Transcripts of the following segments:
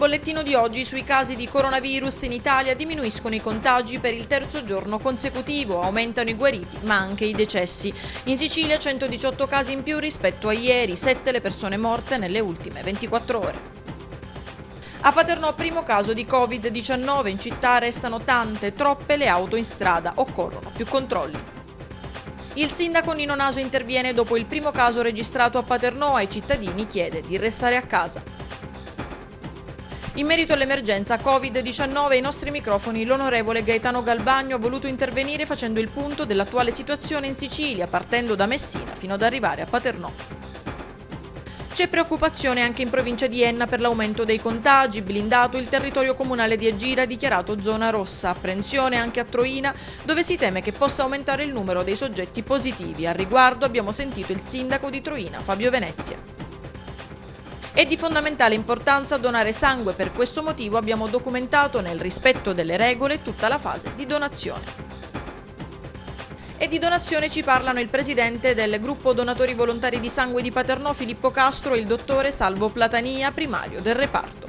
Bollettino di oggi sui casi di coronavirus in Italia diminuiscono i contagi per il terzo giorno consecutivo, aumentano i guariti ma anche i decessi. In Sicilia 118 casi in più rispetto a ieri, 7 le persone morte nelle ultime 24 ore. A Paternò primo caso di Covid-19, in città restano tante, troppe le auto in strada, occorrono più controlli. Il sindaco Nino Naso interviene dopo il primo caso registrato a Paternò ai cittadini chiede di restare a casa. In merito all'emergenza Covid-19 ai nostri microfoni l'onorevole Gaetano Galbagno ha voluto intervenire facendo il punto dell'attuale situazione in Sicilia, partendo da Messina fino ad arrivare a Paternò. C'è preoccupazione anche in provincia di Enna per l'aumento dei contagi, blindato il territorio comunale di Agira dichiarato zona rossa, apprensione anche a Troina dove si teme che possa aumentare il numero dei soggetti positivi. Al riguardo abbiamo sentito il sindaco di Troina, Fabio Venezia. È di fondamentale importanza donare sangue, per questo motivo abbiamo documentato nel rispetto delle regole tutta la fase di donazione. E di donazione ci parlano il presidente del gruppo donatori volontari di sangue di Paternò Filippo Castro e il dottore Salvo Platania, primario del reparto.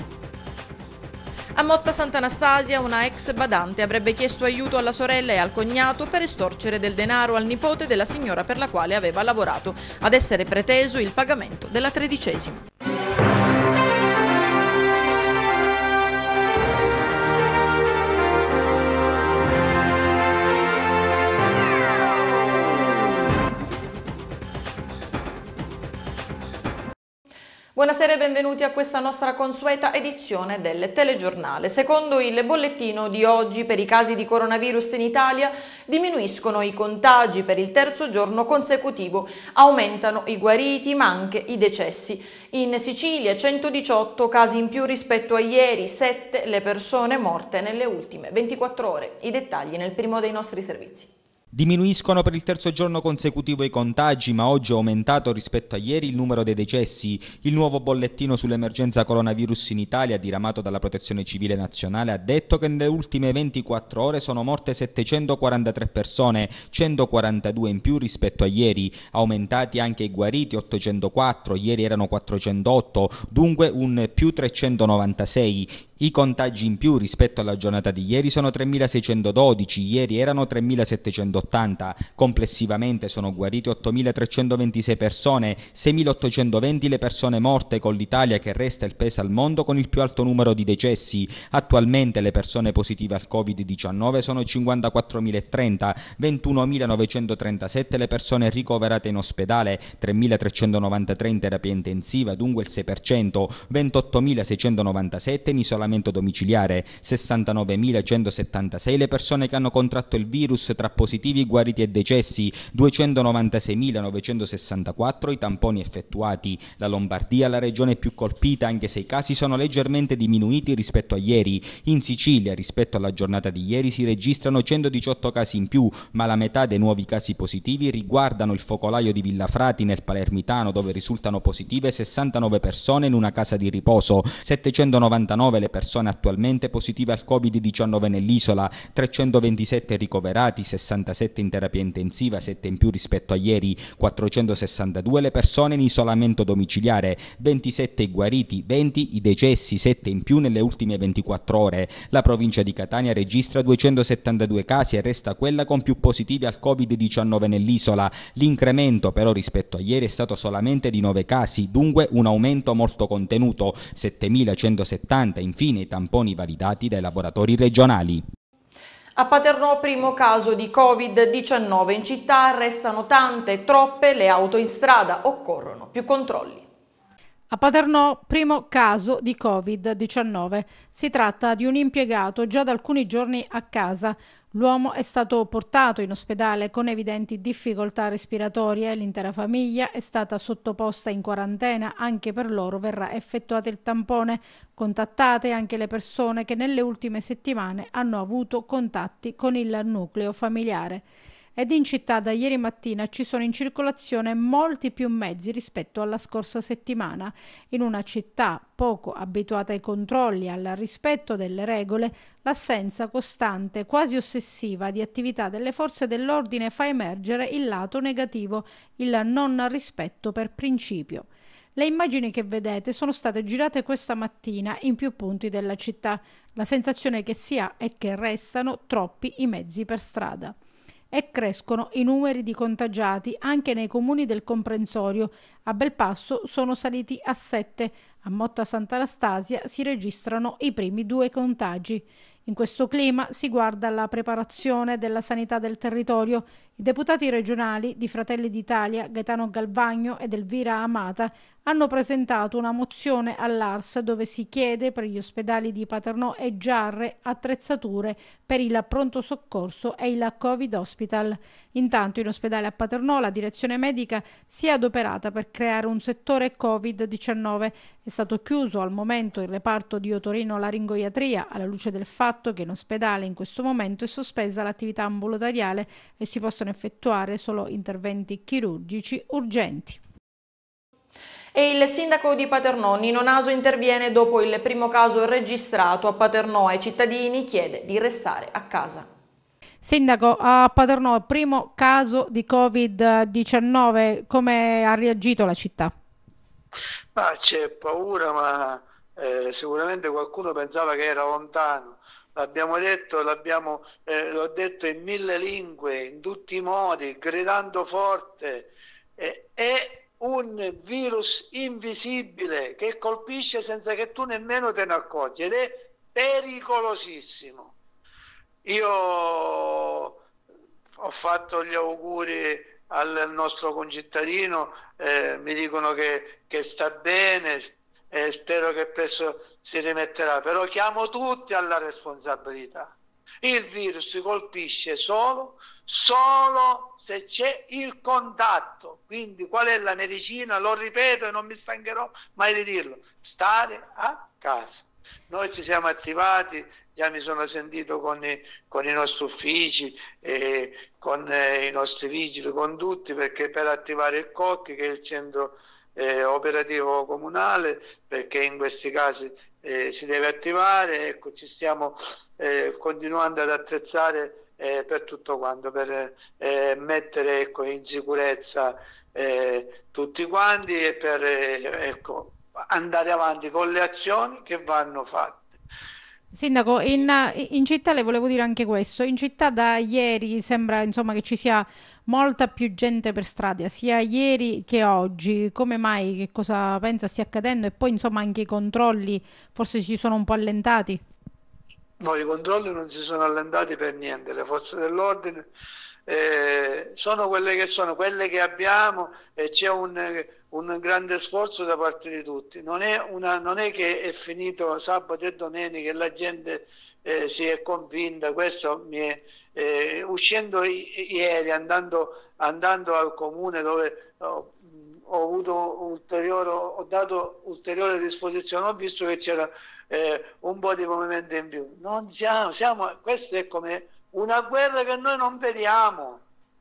A Motta Sant'Anastasia una ex badante avrebbe chiesto aiuto alla sorella e al cognato per estorcere del denaro al nipote della signora per la quale aveva lavorato, ad essere preteso il pagamento della tredicesima. Buonasera e benvenuti a questa nostra consueta edizione del telegiornale. Secondo il bollettino di oggi per i casi di coronavirus in Italia diminuiscono i contagi per il terzo giorno consecutivo, aumentano i guariti ma anche i decessi. In Sicilia 118 casi in più rispetto a ieri, 7 le persone morte nelle ultime 24 ore. I dettagli nel primo dei nostri servizi. Diminuiscono per il terzo giorno consecutivo i contagi, ma oggi è aumentato rispetto a ieri il numero dei decessi. Il nuovo bollettino sull'emergenza coronavirus in Italia, diramato dalla Protezione Civile Nazionale, ha detto che nelle ultime 24 ore sono morte 743 persone, 142 in più rispetto a ieri. Aumentati anche i guariti, 804, ieri erano 408, dunque un più 396. I contagi in più rispetto alla giornata di ieri sono 3.612, ieri erano 3.780. Complessivamente sono guarite 8.326 persone, 6.820 le persone morte con l'Italia che resta il paese al mondo con il più alto numero di decessi. Attualmente le persone positive al Covid-19 sono 54.030, 21.937 le persone ricoverate in ospedale, 3.393 in terapia intensiva, dunque il 6%, 28.697 in isolamento isolamento domiciliare, 69.176 le persone che hanno contratto il virus tra positivi, guariti e decessi, 296.964 i tamponi effettuati. La Lombardia la regione più colpita anche se i casi sono leggermente diminuiti rispetto a ieri. In Sicilia rispetto alla giornata di ieri si registrano 118 casi in più, ma la metà dei nuovi casi positivi riguardano il focolaio di Villafrati nel Palermitano dove risultano positive 69 persone in una casa di riposo, 799 le persone persone attualmente positive al Covid-19 nell'isola, 327 ricoverati, 67 in terapia intensiva, 7 in più rispetto a ieri, 462 le persone in isolamento domiciliare, 27 i guariti, 20 i decessi, 7 in più nelle ultime 24 ore. La provincia di Catania registra 272 casi e resta quella con più positivi al Covid-19 nell'isola. L'incremento però rispetto a ieri è stato solamente di 9 casi, dunque un aumento molto contenuto, 7170 infine infine i tamponi validati dai laboratori regionali. A Paternò primo caso di Covid-19 in città restano tante troppe le auto in strada, occorrono più controlli. A Paternò, primo caso di Covid-19. Si tratta di un impiegato già da alcuni giorni a casa. L'uomo è stato portato in ospedale con evidenti difficoltà respiratorie l'intera famiglia è stata sottoposta in quarantena. Anche per loro verrà effettuato il tampone. Contattate anche le persone che nelle ultime settimane hanno avuto contatti con il nucleo familiare ed in città da ieri mattina ci sono in circolazione molti più mezzi rispetto alla scorsa settimana. In una città poco abituata ai controlli, al rispetto delle regole, l'assenza costante, quasi ossessiva di attività delle forze dell'ordine fa emergere il lato negativo, il non rispetto per principio. Le immagini che vedete sono state girate questa mattina in più punti della città. La sensazione che si ha è che restano troppi i mezzi per strada e crescono i numeri di contagiati anche nei comuni del comprensorio. A Belpasso sono saliti a 7, a Motta Sant'Anastasia si registrano i primi due contagi. In questo clima si guarda alla preparazione della sanità del territorio. I deputati regionali di Fratelli d'Italia, Gaetano Galvagno ed Elvira Amata, hanno presentato una mozione all'ARS dove si chiede per gli ospedali di Paternò e Giarre attrezzature per il pronto soccorso e il Covid Hospital. Intanto in ospedale a Paternò la direzione medica si è adoperata per creare un settore Covid-19. È stato chiuso al momento il reparto di otorino-laringoiatria alla luce del fatto che in ospedale in questo momento è sospesa l'attività ambulatoriale e si possono effettuare solo interventi chirurgici urgenti. E il sindaco di Paternò, Nino Naso, interviene dopo il primo caso registrato a Paternò ai cittadini chiede di restare a casa. Sindaco, a Paternò, primo caso di Covid-19, come ha reagito la città? Ah, c'è paura, ma eh, sicuramente qualcuno pensava che era lontano. L'abbiamo detto, l'abbiamo, eh, l'ho detto in mille lingue, in tutti i modi, gridando forte. Eh, è un virus invisibile che colpisce senza che tu nemmeno te ne accorgi ed è pericolosissimo. Io ho fatto gli auguri al nostro concittadino, eh, mi dicono che, che sta bene, eh, spero che presto si rimetterà, però chiamo tutti alla responsabilità. Il virus colpisce solo, solo se c'è il contatto. Quindi qual è la medicina? Lo ripeto e non mi stancherò mai di dirlo. Stare a casa. Noi ci siamo attivati, già mi sono sentito con i, con i nostri uffici, eh, con eh, i nostri vigili, con tutti, perché per attivare il COC, che è il centro eh, operativo comunale, perché in questi casi eh, si deve attivare, ecco, ci stiamo eh, continuando ad attrezzare eh, per tutto quanto, per eh, mettere ecco, in sicurezza eh, tutti quanti e per ecco, andare avanti con le azioni che vanno fatte. Sindaco, in, in, città le volevo dire anche questo, in città da ieri sembra insomma, che ci sia molta più gente per strada, sia ieri che oggi, come mai, che cosa pensa stia accadendo? E poi insomma anche i controlli forse si sono un po' allentati? No, i controlli non si sono allentati per niente, le forze dell'ordine eh, sono quelle che sono, quelle che abbiamo e c'è un, un, grande sforzo da parte di tutti. Non è, una, non è che è finito sabato e domenica e la gente eh, si è convinta, questo mi è, eh, uscendo ieri, andando, andando, al comune dove ho, ho, avuto ulteriore, ho dato ulteriore disposizione, ho visto che c'era eh, un po' di movimento in più. Non siamo, siamo, questo è come una guerra che noi non vediamo,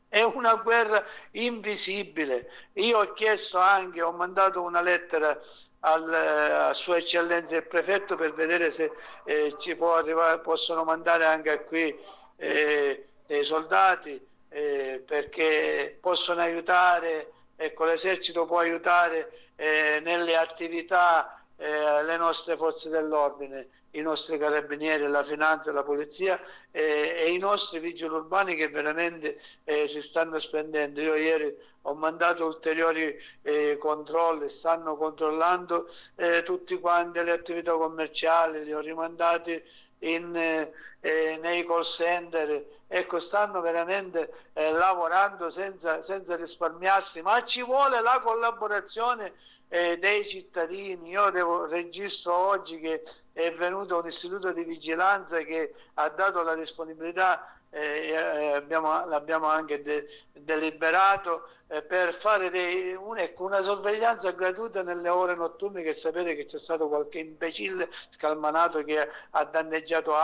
è una guerra invisibile. Io ho chiesto anche, ho mandato una lettera al, a Sua Eccellenza il Prefetto per vedere se eh, ci può arrivare, possono mandare anche qui eh, dei soldati eh, perché possono aiutare, ecco l'esercito può aiutare eh, nelle attività eh, le nostre forze dell'ordine, i nostri carabinieri, la finanza, la polizia eh, e i nostri vigili urbani che veramente eh, si stanno spendendo. Io ieri ho mandato ulteriori eh, controlli, stanno controllando eh, tutti quanti le attività commerciali, li ho rimandati in, eh, nei call center. Ecco, stanno veramente lavorando senza, senza risparmiarsi, ma ci vuole la collaborazione eh, dei cittadini. Io devo, registro oggi che è venuto un istituto di vigilanza che ha dato la disponibilità eh, abbiamo, l'abbiamo anche de, deliberato eh, per fare dei, un, ecco, una sorveglianza gratuita nelle ore notturne che sapete che c'è stato qualche imbecille scalmanato che ha danneggiato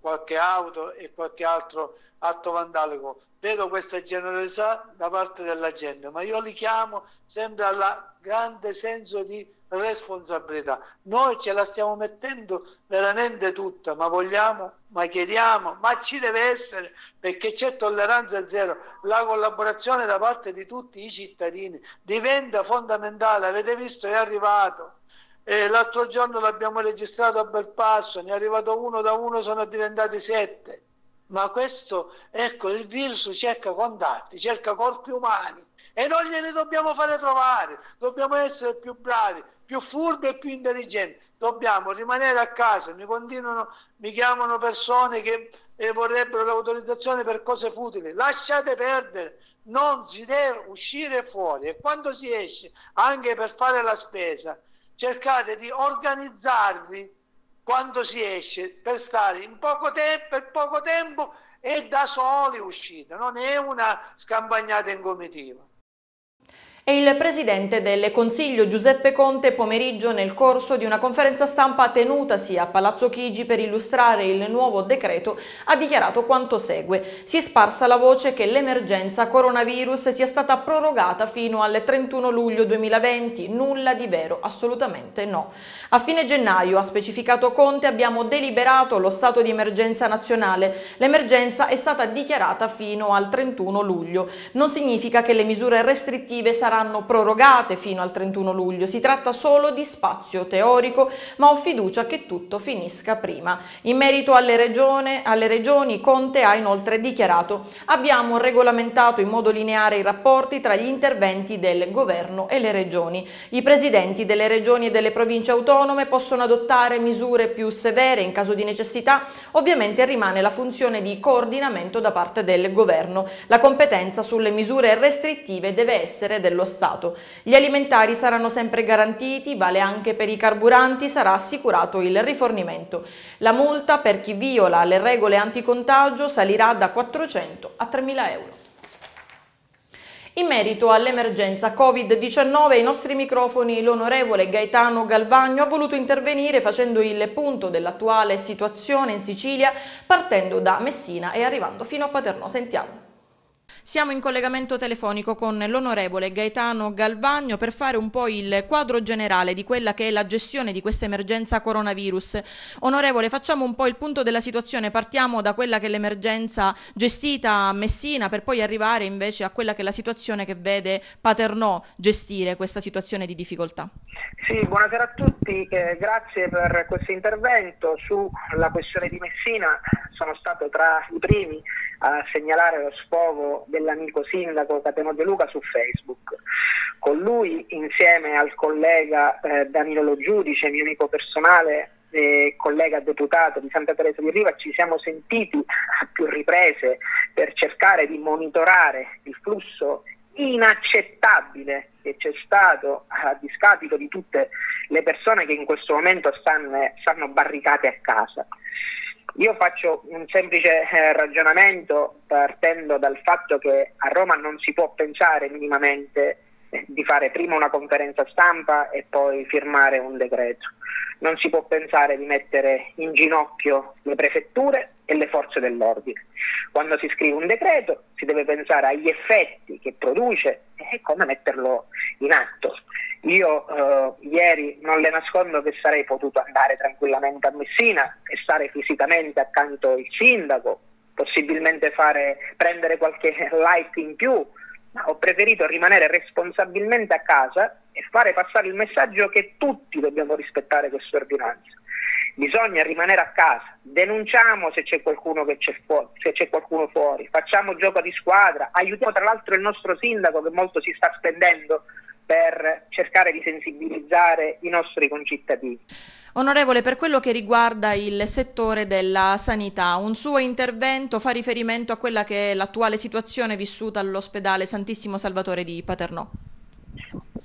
qualche auto e qualche altro atto vandalico. Vedo questa generosità da parte della gente, ma io li chiamo sempre al grande senso di responsabilità. Noi ce la stiamo mettendo veramente tutta, ma vogliamo, ma chiediamo, ma ci deve essere perché c'è tolleranza zero. La collaborazione da parte di tutti i cittadini diventa fondamentale. Avete visto, è arrivato. Eh, l'altro giorno l'abbiamo registrato a Belpasso, ne è arrivato uno da uno, sono diventati sette. Ma questo, ecco, il virus cerca contatti, cerca corpi umani e non glieli dobbiamo fare trovare, dobbiamo essere più bravi, più furbi e più intelligenti. Dobbiamo rimanere a casa, mi mi chiamano persone che eh, vorrebbero l'autorizzazione per cose futili. Lasciate perdere, non si deve uscire fuori e quando si esce, anche per fare la spesa, cercate di organizzarvi quando si esce per stare in poco tempo, per poco tempo e da soli uscite, non è una scampagnata in comitiva e il presidente del Consiglio Giuseppe Conte pomeriggio nel corso di una conferenza stampa tenutasi a Palazzo Chigi per illustrare il nuovo decreto ha dichiarato quanto segue. Si è sparsa la voce che l'emergenza coronavirus sia stata prorogata fino al 31 luglio 2020, nulla di vero, assolutamente no. A fine gennaio, ha specificato Conte, abbiamo deliberato lo stato di emergenza nazionale. L'emergenza è stata dichiarata fino al 31 luglio. Non significa che le misure restrittive saranno saranno prorogate fino al 31 luglio. Si tratta solo di spazio teorico, ma ho fiducia che tutto finisca prima. In merito alle, regione, alle regioni, Conte ha inoltre dichiarato abbiamo regolamentato in modo lineare i rapporti tra gli interventi del governo e le regioni. I presidenti delle regioni e delle province autonome possono adottare misure più severe in caso di necessità. Ovviamente rimane la funzione di coordinamento da parte del governo. La competenza sulle misure restrittive deve essere dello dello Stato. Gli alimentari saranno sempre garantiti, vale anche per i carburanti, sarà assicurato il rifornimento. La multa per chi viola le regole anticontagio salirà da 400 a 3.000 euro. In merito all'emergenza Covid-19 ai nostri microfoni l'onorevole Gaetano Galvagno ha voluto intervenire facendo il punto dell'attuale situazione in Sicilia partendo da Messina e arrivando fino a Paternò. Sentiamo. Siamo in collegamento telefonico con l'onorevole Gaetano Galvagno per fare un po' il quadro generale di quella che è la gestione di questa emergenza coronavirus. Onorevole, facciamo un po' il punto della situazione, partiamo da quella che è l'emergenza gestita a Messina per poi arrivare invece a quella che è la situazione che vede Paternò gestire questa situazione di difficoltà. Sì, buonasera a tutti, eh, grazie per questo intervento sulla questione di Messina, sono stato tra i primi a segnalare lo sfogo dell'amico sindaco Cateno De Luca su Facebook. Con lui, insieme al collega eh, Danilo Lo Giudice, mio amico personale e collega deputato di Santa Teresa di Riva, ci siamo sentiti a più riprese per cercare di monitorare il flusso inaccettabile che c'è stato a discapito di tutte le persone che in questo momento stanno, stanno barricate a casa. Io faccio un semplice eh, ragionamento partendo dal fatto che a Roma non si può pensare minimamente eh, di fare prima una conferenza stampa e poi firmare un decreto. Non si può pensare di mettere in ginocchio le prefetture e le forze dell'ordine. Quando si scrive un decreto si deve pensare agli effetti che produce e come metterlo in atto. Io eh, ieri non le nascondo che sarei potuto andare tranquillamente a Messina e stare fisicamente accanto al sindaco, possibilmente fare, prendere qualche like in più, ma ho preferito rimanere responsabilmente a casa e fare passare il messaggio che tutti dobbiamo rispettare queste ordinanze. Bisogna rimanere a casa, denunciamo se c'è qualcuno, fu- se c'è qualcuno fuori, facciamo gioco di squadra, aiutiamo tra l'altro il nostro sindaco che molto si sta spendendo per cercare di sensibilizzare i nostri concittadini. Onorevole, per quello che riguarda il settore della sanità, un suo intervento fa riferimento a quella che è l'attuale situazione vissuta all'ospedale Santissimo Salvatore di Paternò.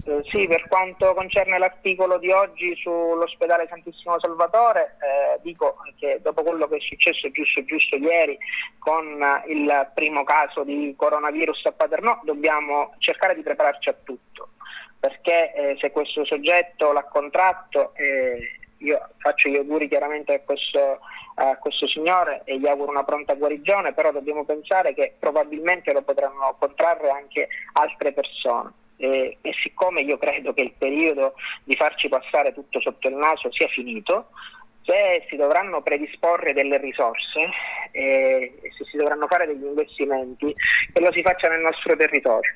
Eh, sì, per quanto concerne l'articolo di oggi sull'ospedale Santissimo Salvatore, eh, dico che dopo quello che è successo giusto giusto ieri con il primo caso di coronavirus a Paternò, dobbiamo cercare di prepararci a tutto perché eh, se questo soggetto l'ha contratto eh, io faccio gli auguri chiaramente a questo, a questo signore e gli auguro una pronta guarigione, però dobbiamo pensare che probabilmente lo potranno contrarre anche altre persone. E, e, siccome io credo che il periodo di farci passare tutto sotto il naso sia finito, se si dovranno predisporre delle risorse e se si dovranno fare degli investimenti, che lo si faccia nel nostro territorio.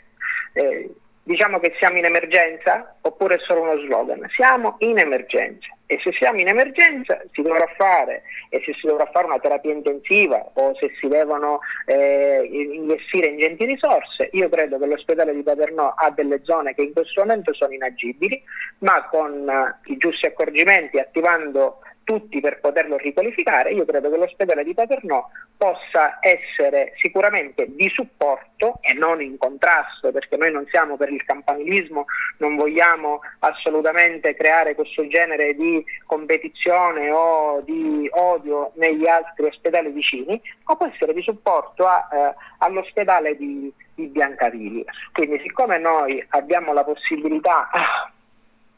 Eh, diciamo che siamo in emergenza oppure è solo uno slogan? Siamo in emergenza e se siamo in emergenza si dovrà fare e se si dovrà fare una terapia intensiva o se si devono eh, investire ingenti risorse, io credo che l'ospedale di Paternò ha delle zone che in questo momento sono inagibili, ma con uh, i giusti accorgimenti, attivando tutti per poterlo riqualificare, io credo che l'ospedale di Paternò possa essere sicuramente di supporto e non in contrasto, perché noi non siamo per il campanilismo, non vogliamo assolutamente creare questo genere di competizione o di odio negli altri ospedali vicini, ma può essere di supporto a, eh, all'ospedale di, di Biancaviglia. Quindi siccome noi abbiamo la possibilità,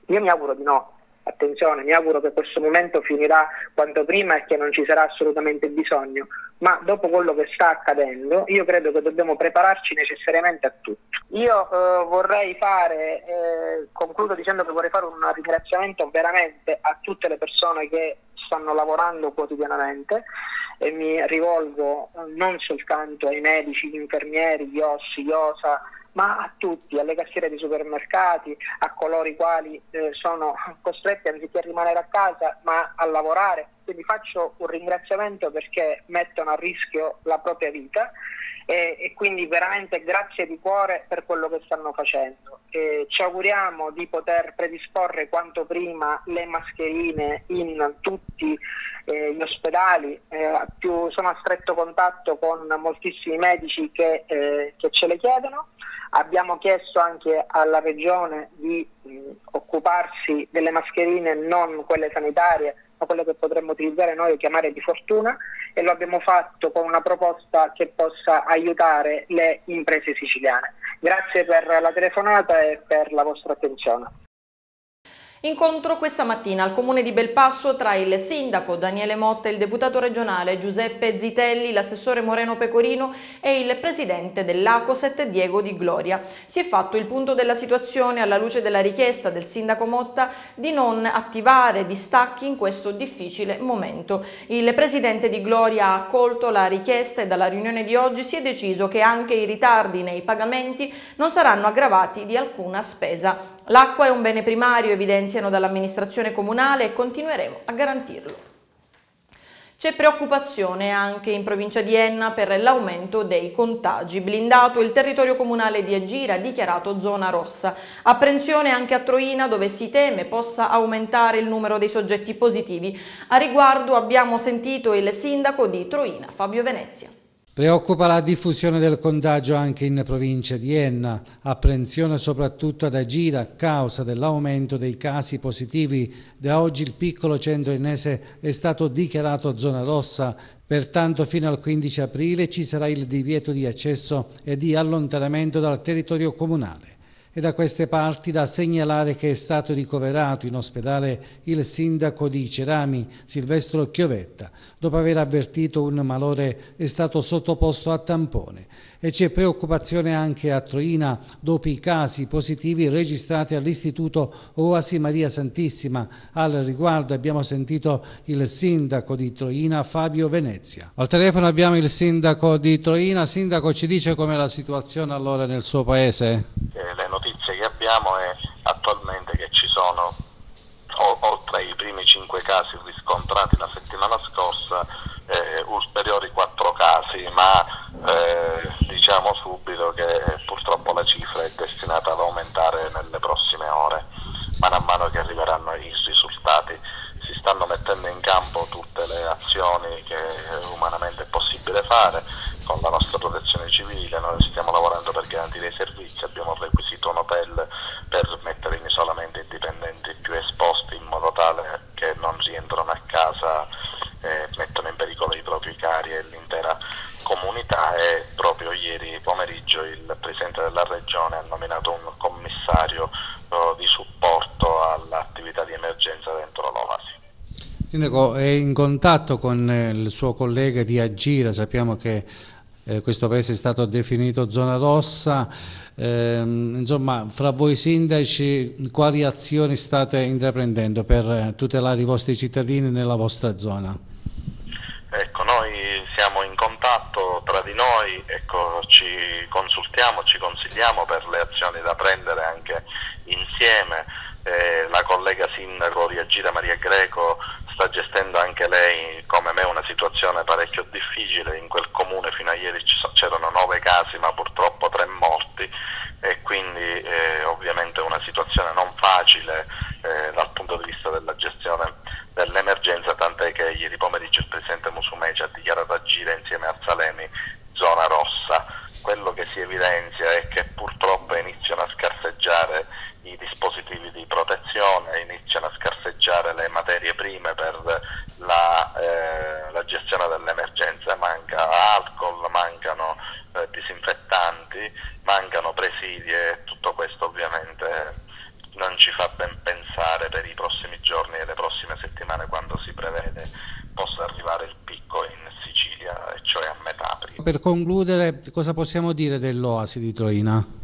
io mi auguro di no, attenzione, mi auguro che questo momento finirà quanto prima e che non ci sarà assolutamente bisogno, ma dopo quello che sta accadendo io credo che dobbiamo prepararci necessariamente a tutto. Io eh, vorrei fare, eh, concludo dicendo che vorrei fare un ringraziamento veramente a tutte le persone che stanno lavorando quotidianamente e mi rivolgo non soltanto ai medici, gli infermieri, gli ossi, gli osa, ma a tutti, alle cassiere dei supermercati, a coloro i quali eh, sono costretti anziché a rimanere a casa ma a lavorare. Quindi faccio un ringraziamento perché mettono a rischio la propria vita e, e quindi veramente grazie di cuore per quello che stanno facendo. E ci auguriamo di poter predisporre quanto prima le mascherine in tutti eh, gli ospedali, eh, più, sono a stretto contatto con moltissimi medici che, eh, che ce le chiedono Abbiamo chiesto anche alla Regione di mh, occuparsi delle mascherine, non quelle sanitarie, ma quelle che potremmo utilizzare noi e chiamare di fortuna e lo abbiamo fatto con una proposta che possa aiutare le imprese siciliane. Grazie per la telefonata e per la vostra attenzione. Incontro questa mattina al comune di Belpasso tra il sindaco Daniele Motta, il deputato regionale Giuseppe Zitelli, l'assessore Moreno Pecorino e il presidente dell'Acoset Diego Di Gloria. Si è fatto il punto della situazione alla luce della richiesta del sindaco Motta di non attivare distacchi in questo difficile momento. Il presidente Di Gloria ha accolto la richiesta e dalla riunione di oggi si è deciso che anche i ritardi nei pagamenti non saranno aggravati di alcuna spesa. L'acqua è un bene primario, evidenziano dall'amministrazione comunale e continueremo a garantirlo. C'è preoccupazione anche in provincia di Enna per l'aumento dei contagi. Blindato il territorio comunale di Agira, dichiarato zona rossa. Apprensione anche a Troina dove si teme possa aumentare il numero dei soggetti positivi. A riguardo abbiamo sentito il sindaco di Troina, Fabio Venezia. Preoccupa la diffusione del contagio anche in provincia di Enna, apprensione soprattutto ad Agira a causa dell'aumento dei casi positivi. Da oggi il piccolo centro ennese è stato dichiarato zona rossa, pertanto fino al 15 aprile ci sarà il divieto di accesso e di allontanamento dal territorio comunale. E da queste parti da segnalare che è stato ricoverato in ospedale il sindaco di Cerami, Silvestro Chiovetta. Dopo aver avvertito un malore è stato sottoposto a tampone. E c'è preoccupazione anche a Troina dopo i casi positivi registrati all'Istituto Oasi Maria Santissima. Al riguardo abbiamo sentito il sindaco di Troina, Fabio Venezia. Al telefono abbiamo il sindaco di Troina. Sindaco, ci dice com'è la situazione allora nel suo paese? Eh, abbiamo è attualmente che ci sono, oltre ai primi cinque casi riscontrati la settimana scorsa, eh, ulteriori quattro casi, ma eh, diciamo subito che purtroppo la cifra è destinata ad aumentare nelle prossime ore, man mano che arriveranno i risultati. Si stanno mettendo in campo tutte le azioni che umanamente è possibile fare con la nostra protezione civile, noi stiamo lavorando per garantire i servizi, abbiamo requisito un hotel per mettere in isolamento i dipendenti più esposti in modo tale che non rientrano a casa e mettono in pericolo i propri cari e l'intera comunità e proprio ieri pomeriggio il Presidente della Regione ha nominato un commissario uh, di supporto all'attività di emergenza dentro l'Ovasi. Sindaco, è in contatto con eh, il suo collega di Agira, sappiamo che eh, questo paese è stato definito zona rossa, eh, insomma fra voi sindaci quali azioni state intraprendendo per eh, tutelare i vostri cittadini nella vostra zona? Ecco, noi siamo in contatto tra di noi, ecco, ci consultiamo, ci consigliamo per le azioni da prendere anche insieme. Eh, la collega sindaco Riagira Maria Greco sta gestendo anche lei come me una situazione parecchio difficile, in quel comune fino a ieri c'erano nove casi ma purtroppo tre morti e quindi eh, ovviamente una situazione non facile eh, dal punto di vista della gestione dell'emergenza, tant'è che ieri pomeriggio il Presidente Musumeci ha dichiarato agire insieme a Salemi zona rossa. Quello che si evidenzia è che purtroppo iniziano a scarseggiare i dispositivi di protezione, iniziano a scarseggiare le materie prime per la, eh, la gestione dell'emergenza, manca alcol, mancano eh, disinfettanti, mancano presidi e tutto questo ovviamente non ci fa ben pensare per i prossimi giorni e le prossime settimane quando si prevede possa arrivare il picco in Sicilia, cioè a metà aprile. Per concludere, cosa possiamo dire dell'Oasi di Troina?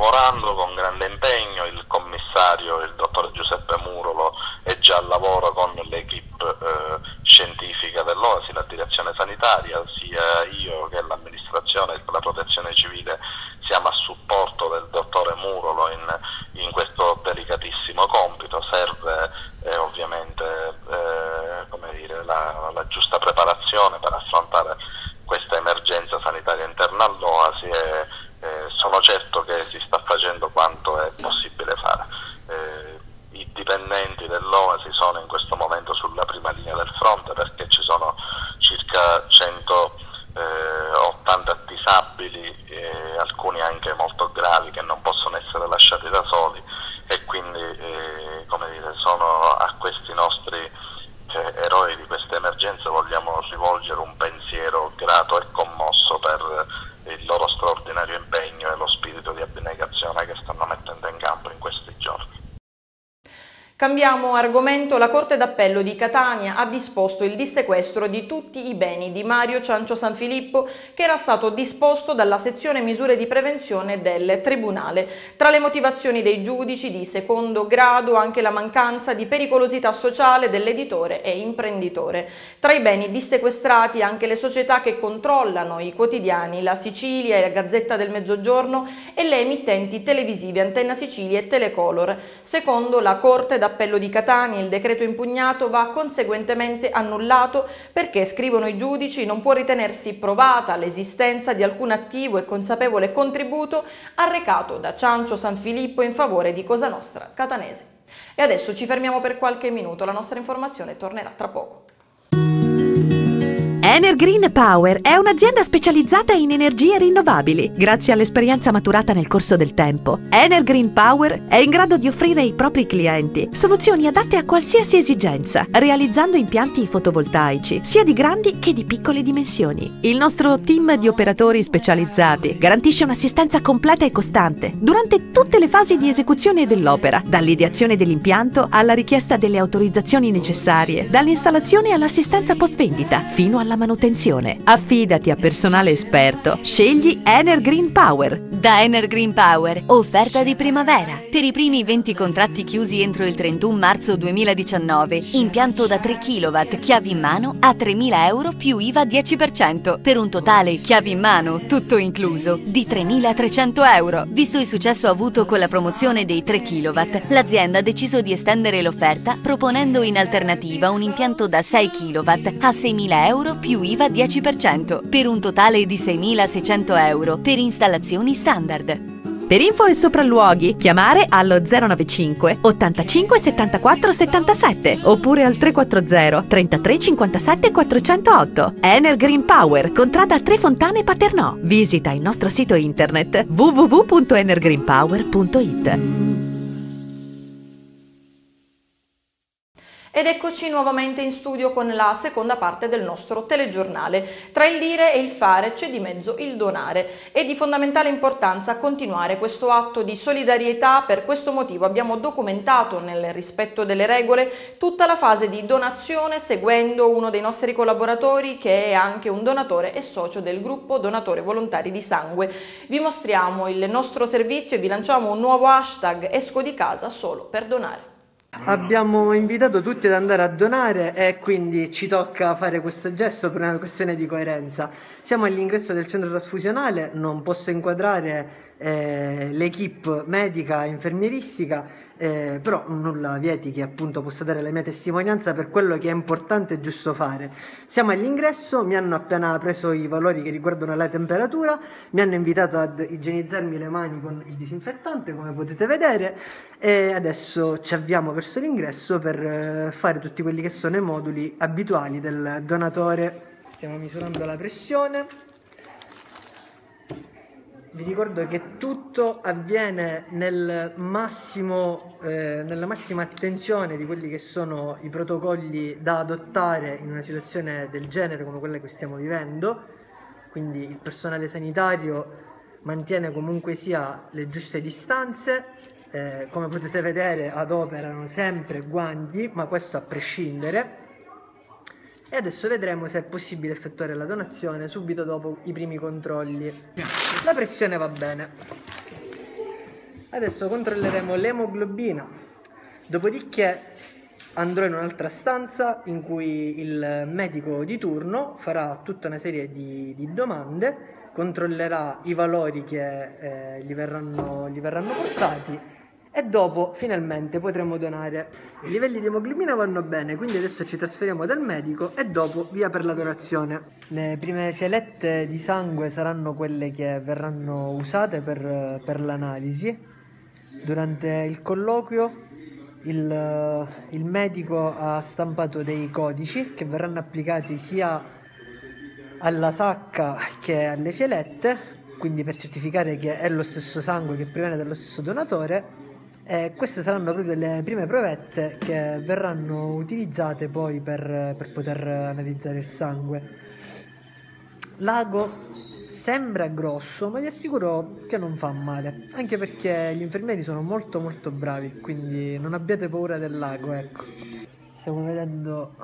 Lavorando con grande impegno, il commissario, il dottor Giuseppe Murolo, è già al lavoro con l'equipe eh, scientifica dell'OASI, la direzione sanitaria, sia io che l'amministrazione e la protezione civile siamo a supporto del dottore Murolo in, in questo delicatissimo compito, serve eh, ovviamente eh, dire, la, la giusta preparazione per affrontare questa emergenza sanitaria interna all'OASI e eh, sono certo che si sta facendo quanto è possibile fare. Eh, I dipendenti dell'OASI sono in questo momento sulla prima linea del fronte perché ci sono circa 180 eh, disabili, alcuni anche molto gravi che non possono essere lasciati da soli e quindi eh, dire, sono a questi nostri eh, eroi di questa emergenza vogliamo rivolgere un pensiero grato e commosso per il loro straordinario impegno e lo spirito di abnegazione che stanno mettendo in campo in questi giorni. Cambiamo argomento, la Corte d'Appello di Catania ha disposto il dissequestro di tutti i beni di Mario Ciancio Sanfilippo che era stato disposto dalla sezione misure di prevenzione del Tribunale. Tra le motivazioni dei giudici di secondo grado anche la mancanza di pericolosità sociale dell'editore e imprenditore. Tra i beni dissequestrati anche le società che controllano i quotidiani La Sicilia e la Gazzetta del Mezzogiorno e le emittenti televisive Antenna Sicilia e Telecolor. Secondo la Corte d'Appello d'Appello di Catania il decreto impugnato va conseguentemente annullato perché, scrivono i giudici, non può ritenersi provata l'esistenza di alcun attivo e consapevole contributo arrecato da Ciancio San Filippo in favore di Cosa Nostra Catanese. E adesso ci fermiamo per qualche minuto, la nostra informazione tornerà tra poco. Energreen Power è un'azienda specializzata in energie rinnovabili. Grazie all'esperienza maturata nel corso del tempo, Energreen Power è in grado di offrire ai propri clienti soluzioni adatte a qualsiasi esigenza, realizzando impianti fotovoltaici sia di grandi che di piccole dimensioni. Il nostro team di operatori specializzati garantisce un'assistenza completa e costante durante tutte le fasi di esecuzione dell'opera, dall'ideazione dell'impianto alla richiesta delle autorizzazioni necessarie, dall'installazione all'assistenza post vendita fino alla manutenzione. Affidati a personale esperto. Scegli Ener Green Power. Da Ener Green Power, offerta di primavera. Per i primi 20 contratti chiusi entro il 31 marzo 2019, impianto da 3 kW, chiavi in mano a 3.000 euro più IVA 10%, per un totale chiavi in mano, tutto incluso, di 3.300 euro. Visto il successo avuto con la promozione dei 3 kW, l'azienda ha deciso di estendere l'offerta proponendo in alternativa un impianto da 6 kW a 6.000 euro più più IVA 10%, per un totale di 6.600 euro per installazioni standard. Per info e sopralluoghi, chiamare allo 095 85 74 77 oppure al 340 33 57 408. Ener Green Power, contrada Tre Fontane Paternò. Visita il nostro sito internet www.energreenpower.it. Ed eccoci nuovamente in studio con la seconda parte del nostro telegiornale. Tra il dire e il fare c'è di mezzo il donare. È di fondamentale importanza continuare questo atto di solidarietà. Per questo motivo abbiamo documentato nel rispetto delle regole tutta la fase di donazione seguendo uno dei nostri collaboratori che è anche un donatore e socio del gruppo Donatori Volontari di Sangue. Vi mostriamo il nostro servizio e vi lanciamo un nuovo hashtag Esco di casa solo per donare. Abbiamo invitato tutti ad andare a donare e quindi ci tocca fare questo gesto per una questione di coerenza. Siamo all'ingresso del centro trasfusionale, non posso inquadrare eh, l'equipe medica e infermieristica, eh, però nulla vieti che appunto possa dare la mia testimonianza per quello che è importante e giusto fare. Siamo all'ingresso, mi hanno appena preso i valori che riguardano la temperatura, mi hanno invitato ad igienizzarmi le mani con il disinfettante, come potete vedere, e adesso ci avviamo verso l'ingresso per eh, fare tutti quelli che sono i moduli abituali del donatore. Stiamo misurando la pressione vi ricordo che tutto avviene nel massimo, eh, nella massima attenzione di quelli che sono i protocolli da adottare in una situazione del genere come quella che stiamo vivendo, quindi il personale sanitario mantiene comunque sia le giuste distanze, eh, come potete vedere adoperano sempre guanti, ma questo a prescindere e adesso vedremo se è possibile effettuare la donazione subito dopo i primi controlli. La pressione va bene. Adesso controlleremo l'emoglobina, dopodiché andrò in un'altra stanza in cui il medico di turno farà tutta una serie di, di domande, controllerà i valori che eh, gli, verranno, gli verranno portati e dopo finalmente potremo donare. I livelli di emoglobina vanno bene, quindi adesso ci trasferiamo dal medico e dopo via per la donazione. Le prime fialette di sangue saranno quelle che verranno usate per, per l'analisi. Durante il colloquio il, il medico ha stampato dei codici che verranno applicati sia alla sacca che alle fialette, quindi per certificare che è lo stesso sangue che proviene dallo stesso donatore e queste saranno proprio le prime provette che verranno utilizzate poi per, per poter analizzare il sangue. L'ago sembra grosso, ma vi assicuro che non fa male, anche perché gli infermieri sono molto molto bravi, quindi non abbiate paura del lago, ecco. Stiamo vedendo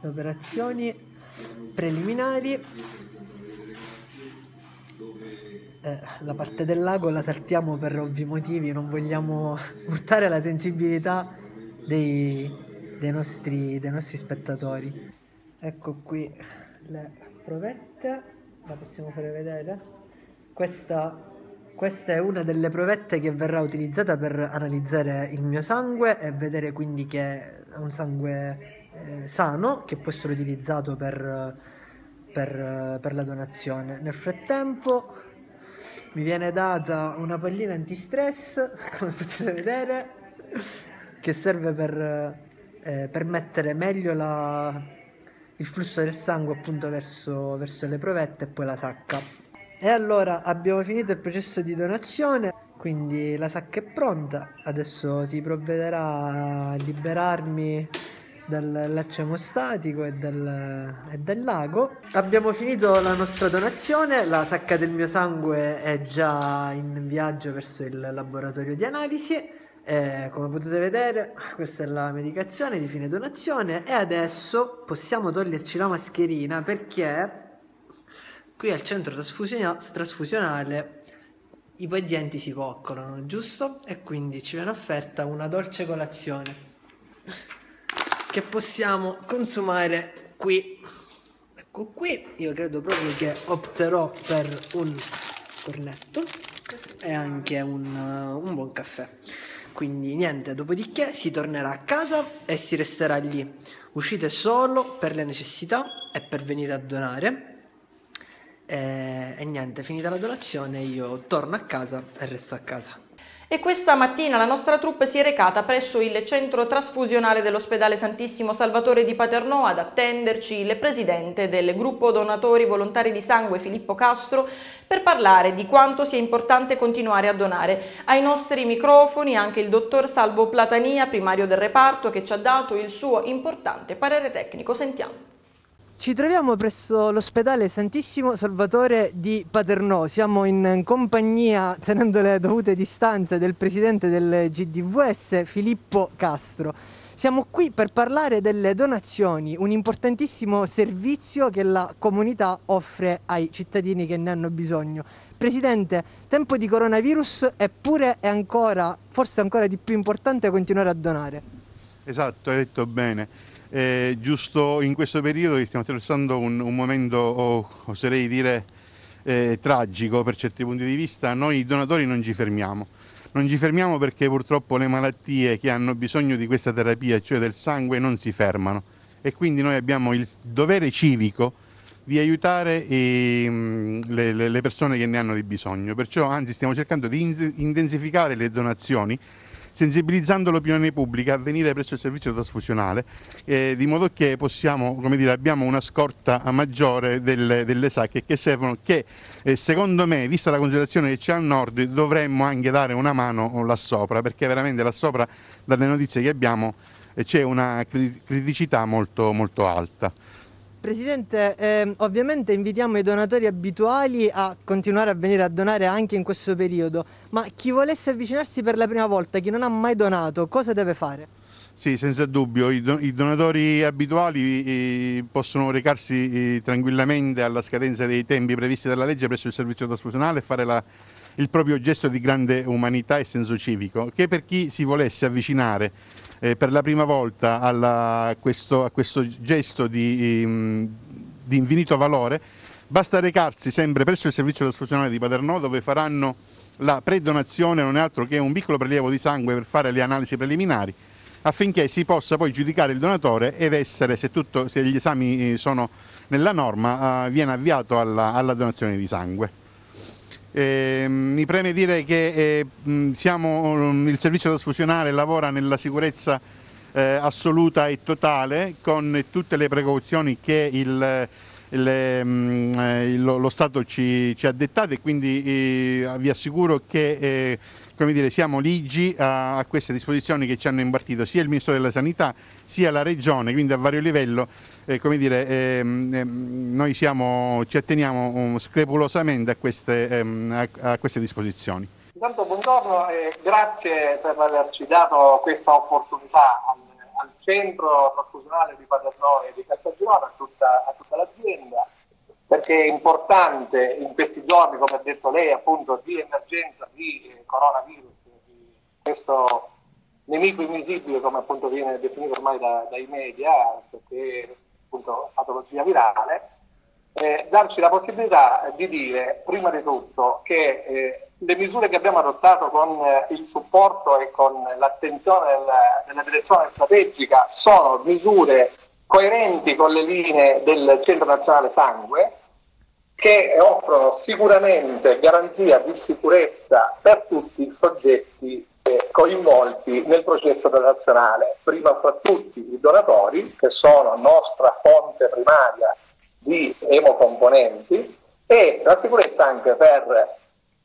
le operazioni preliminari eh, la parte del lago la saltiamo per ovvi motivi, non vogliamo urtare la sensibilità dei, dei, nostri, dei nostri spettatori. Ecco qui le provette, la possiamo fare vedere. Questa, questa è una delle provette che verrà utilizzata per analizzare il mio sangue e vedere quindi che è un sangue eh, sano che può essere utilizzato per, per, per la donazione. Nel frattempo mi viene data una pallina antistress, come potete vedere, che serve per eh, permettere meglio la, il flusso del sangue appunto verso, verso le provette e poi la sacca. E allora abbiamo finito il processo di donazione, quindi la sacca è pronta, adesso si provvederà a liberarmi dal laccio emostatico e del, e del lago. Abbiamo finito la nostra donazione, la sacca del mio sangue è già in viaggio verso il laboratorio di analisi. Eh, come potete vedere questa è la medicazione di fine donazione e adesso possiamo toglierci la mascherina perché qui al centro trasfusionale i pazienti si coccolano, giusto? E quindi ci viene offerta una dolce colazione che possiamo consumare qui. Ecco qui, io credo proprio che opterò per un cornetto e anche un, uh, un buon caffè. Quindi niente, dopodiché si tornerà a casa e si resterà lì. Uscite solo per le necessità e per venire a donare. E, e niente, finita la donazione io torno a casa e resto a casa. E questa mattina la nostra troupe si è recata presso il centro trasfusionale dell'ospedale Santissimo Salvatore di Paternò ad attenderci il presidente del gruppo donatori volontari di sangue Filippo Castro per parlare di quanto sia importante continuare a donare. Ai nostri microfoni anche il dottor Salvo Platania, primario del reparto, che ci ha dato il suo importante parere tecnico. Sentiamo. Ci troviamo presso l'ospedale Santissimo Salvatore di Paternò. Siamo in compagnia, tenendo le dovute distanze, del presidente del GDVS Filippo Castro. Siamo qui per parlare delle donazioni, un importantissimo servizio che la comunità offre ai cittadini che ne hanno bisogno. Presidente, tempo di coronavirus eppure è ancora, forse ancora di più importante continuare a donare. Esatto, hai detto bene eh, giusto in questo periodo stiamo attraversando un, un momento, oh, oserei dire, eh, tragico per certi punti di vista, noi donatori non ci fermiamo. Non ci fermiamo perché purtroppo le malattie che hanno bisogno di questa terapia, cioè del sangue, non si fermano e quindi noi abbiamo il dovere civico di aiutare eh, le, le persone che ne hanno di bisogno. Perciò anzi stiamo cercando di intensificare le donazioni sensibilizzando l'opinione pubblica a venire presso il servizio trasfusionale, eh, di modo che possiamo, dire, abbiamo una scorta maggiore delle, delle sacche che servono, che eh, secondo me, vista la considerazione che c'è al nord, dovremmo anche dare una mano là sopra, perché veramente là sopra, dalle notizie che abbiamo, eh, c'è una criticità molto, molto alta. Presidente, eh, ovviamente invitiamo i donatori abituali a continuare a venire a donare anche in questo periodo, ma chi volesse avvicinarsi per la prima volta, chi non ha mai donato, cosa deve fare? Sì, senza dubbio, i, do i donatori abituali possono recarsi tranquillamente alla scadenza dei tempi previsti dalla legge presso il servizio trasfusionale e fare la, il proprio gesto di grande umanità e senso civico, che per chi si volesse avvicinare eh, per la prima volta alla, a, questo, a, questo, gesto di, um, di, infinito valore, basta recarsi sempre presso il servizio trasfusionale di Paternò dove faranno la predonazione, non è altro che un piccolo prelievo di sangue per fare le analisi preliminari affinché si possa poi giudicare il donatore ed essere, se, tutto, se gli esami sono nella norma, uh, viene avviato alla, alla donazione di sangue. Eh, mi preme dire che eh, siamo, il servizio trasfusionale lavora nella sicurezza eh, assoluta e totale con tutte le precauzioni che il, il, mh, eh, lo Stato ci, ci, ha dettato e quindi eh, vi assicuro che eh, dire, siamo ligi a, a, queste disposizioni che ci hanno impartito sia il Ministro della Sanità sia la Regione, quindi a vario livello, eh, come dire, ehm, ehm, noi siamo, ci atteniamo um, scrupolosamente a queste, ehm, a, a queste disposizioni. Intanto buongiorno e grazie per averci dato questa opportunità al, al centro trasfusionale di Paternò e di Caltagirone, a tutta, a tutta l'azienda perché è importante in questi giorni, come ha detto lei, appunto di emergenza di eh, coronavirus, di questo nemico invisibile, come appunto viene definito ormai da, dai media, perché appunto patologia virale, eh, darci la possibilità di dire, prima di tutto, che eh, le misure che abbiamo adottato con eh, il supporto e con l'attenzione della, della direzione strategica sono misure coerenti con le linee del Centro Nazionale Sangue, che offrono sicuramente garanzia di sicurezza per tutti i soggetti coinvolti nel processo donazionale, prima fra tutti i donatori, che sono nostra fonte primaria di emocomponenti, e la sicurezza anche per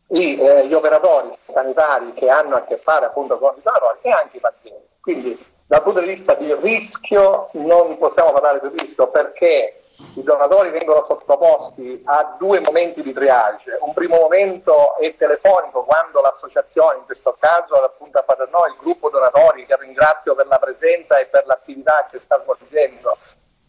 i, eh, gli operatori sanitari che hanno a che fare appunto con i donatori e anche i pazienti. Quindi dal punto di vista di rischio non possiamo parlare di rischio perché i donatori vengono sottoposti a due momenti di triage. Un primo momento è telefonico quando l'associazione, in questo caso appunto a Paternò, il gruppo donatori, che ringrazio per la presenza e per l'attività che sta svolgendo,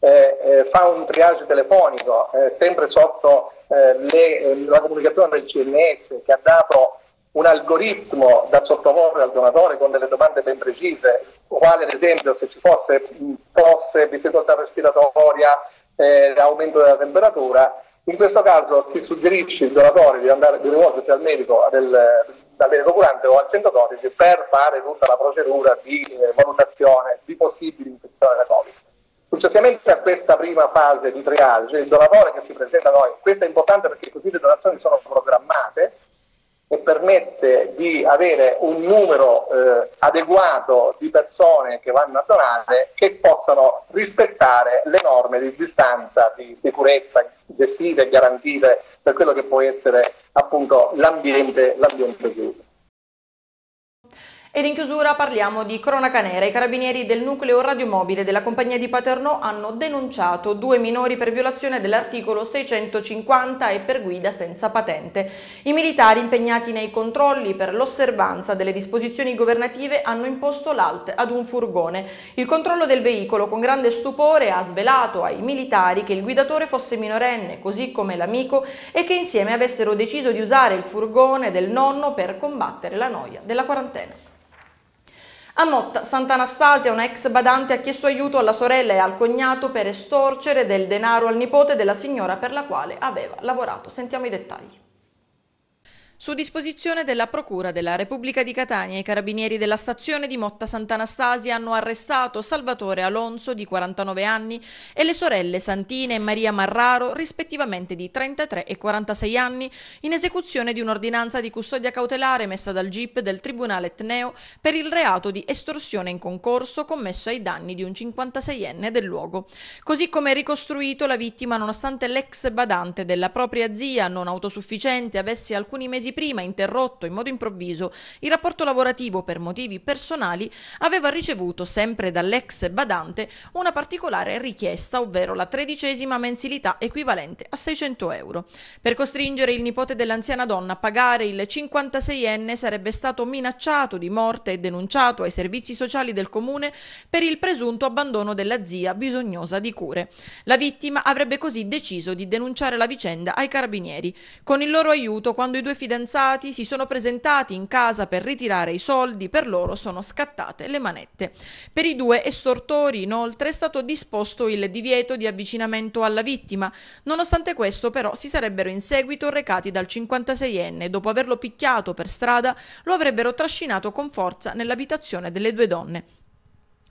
eh, eh, fa un triage telefonico eh, sempre sotto eh, le, eh, la comunicazione del CNS che ha dato un algoritmo da sottoporre al donatore con delle domande ben precise, quale ad esempio se ci fosse tosse, difficoltà respiratoria, eh, aumento della temperatura, in questo caso si suggerisce al donatore di, andare, di rivolgersi al medico del, dal medico curante o al 112 per fare tutta la procedura di eh, valutazione di possibili infezioni da Covid. Successivamente a questa prima fase di triage, il donatore che si presenta a noi, questo è importante perché così le donazioni sono programmate, e permette di avere un numero eh, adeguato di persone che vanno a donare che possano rispettare le norme di distanza, di sicurezza gestite e garantite per quello che può essere appunto l'ambiente, l'ambiente chiuso. Ed in chiusura parliamo di cronaca nera. I carabinieri del nucleo radiomobile della compagnia di Paternò hanno denunciato due minori per violazione dell'articolo 650 e per guida senza patente. I militari impegnati nei controlli per l'osservanza delle disposizioni governative hanno imposto l'alt ad un furgone. Il controllo del veicolo con grande stupore ha svelato ai militari che il guidatore fosse minorenne, così come l'amico, e che insieme avessero deciso di usare il furgone del nonno per combattere la noia della quarantena. A Motta, Sant'Anastasia, una ex badante, ha chiesto aiuto alla sorella e al cognato per estorcere del denaro al nipote della signora per la quale aveva lavorato. Sentiamo i dettagli. Su disposizione della Procura della Repubblica di Catania, i carabinieri della stazione di Motta Sant'Anastasia hanno arrestato Salvatore Alonso, di 49 anni, e le sorelle Santina e Maria Marraro, rispettivamente di 33 e 46 anni, in esecuzione di un'ordinanza di custodia cautelare messa dal GIP del Tribunale Etneo per il reato di estorsione in concorso commesso ai danni di un 56enne del luogo. Così come ricostruito, la vittima, nonostante l'ex badante della propria zia non autosufficiente avesse alcuni mesi prima interrotto in modo improvviso il rapporto lavorativo per motivi personali, aveva ricevuto sempre dall'ex badante una particolare richiesta, ovvero la tredicesima mensilità equivalente a 600 euro. Per costringere il nipote dell'anziana donna a pagare il 56enne sarebbe stato minacciato di morte e denunciato ai servizi sociali del comune per il presunto abbandono della zia bisognosa di cure. La vittima avrebbe così deciso di denunciare la vicenda ai carabinieri. Con il loro aiuto, quando i due fidanzati fidanzati si sono presentati in casa per ritirare i soldi, per loro sono scattate le manette. Per i due estortori, inoltre, è stato disposto il divieto di avvicinamento alla vittima. Nonostante questo, però, si sarebbero in seguito recati dal 56enne. Dopo averlo picchiato per strada, lo avrebbero trascinato con forza nell'abitazione delle due donne.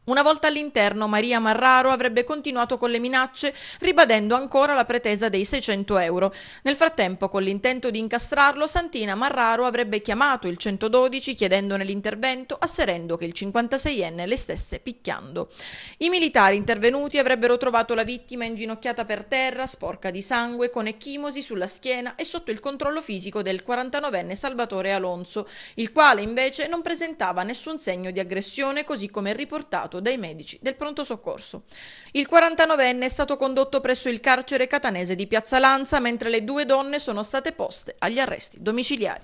Una volta all'interno, Maria Marraro avrebbe continuato con le minacce, ribadendo ancora la pretesa dei 600 euro. Nel frattempo, con l'intento di incastrarlo, Santina Marraro avrebbe chiamato il 112 chiedendone l'intervento, asserendo che il 56enne le stesse picchiando. I militari intervenuti avrebbero trovato la vittima inginocchiata per terra, sporca di sangue, con ecchimosi sulla schiena e sotto il controllo fisico del 49enne Salvatore Alonso, il quale invece non presentava nessun segno di aggressione, così come riportato evacuato dai medici del pronto soccorso. Il 49enne è stato condotto presso il carcere catanese di Piazza Lanza, mentre le due donne sono state poste agli arresti domiciliari.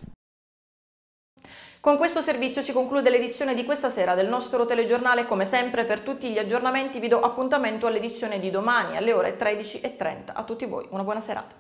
Con questo servizio si conclude l'edizione di questa sera del nostro telegiornale. Come sempre per tutti gli aggiornamenti vi do appuntamento all'edizione di domani alle ore 13.30. A tutti voi una buona serata.